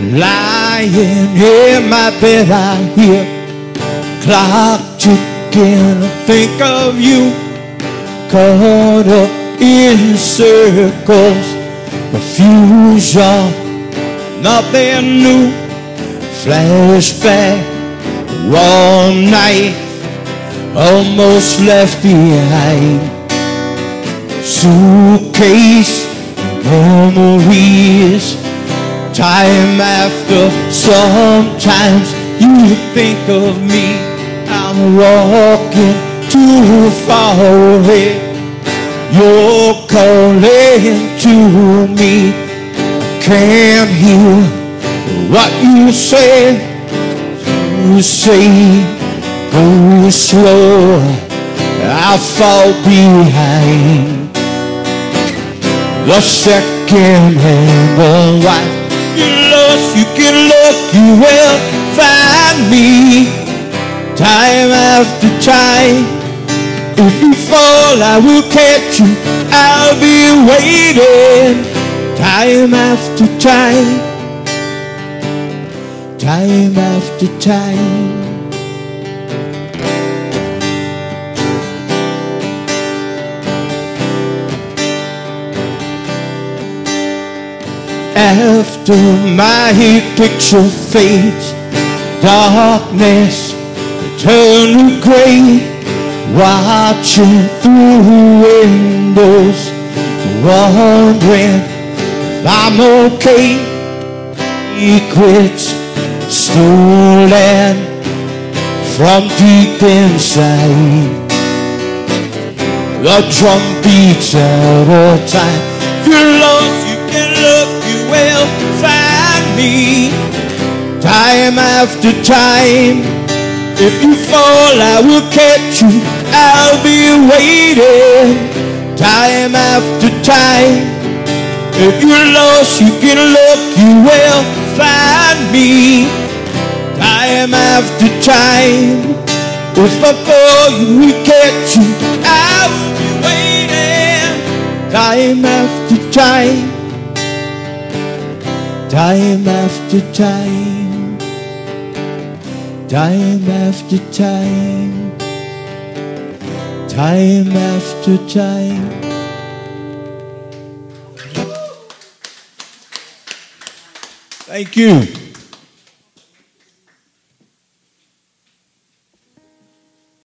Lying in my bed, I hear clock ticking. Think of you caught up in circles, confusion, nothing new. Flashback, one night, almost left behind. Suitcase, memories, time after. Sometimes you think of me. I'm walking too far away. You're calling to me. Can't hear what you say. You say, go slow. I fall behind. The second hand of life. You you get look, you will find me. Time after time. If you fall, I will catch you. I'll be waiting. Time after time. Time after time. After my picture fades, darkness turn to gray, watching through windows, wondering if I'm okay. Secrets stolen from deep inside. The drum beats out of time. If you're lost, you can look, Time after time. If you fall, I will catch you. I'll be waiting. Time after time. If you're lost, you can look, you will find me. Time after time. If I fall, you will catch you. I will be waiting. Time after time. Time after time. Time after time. Time after time. Thank you.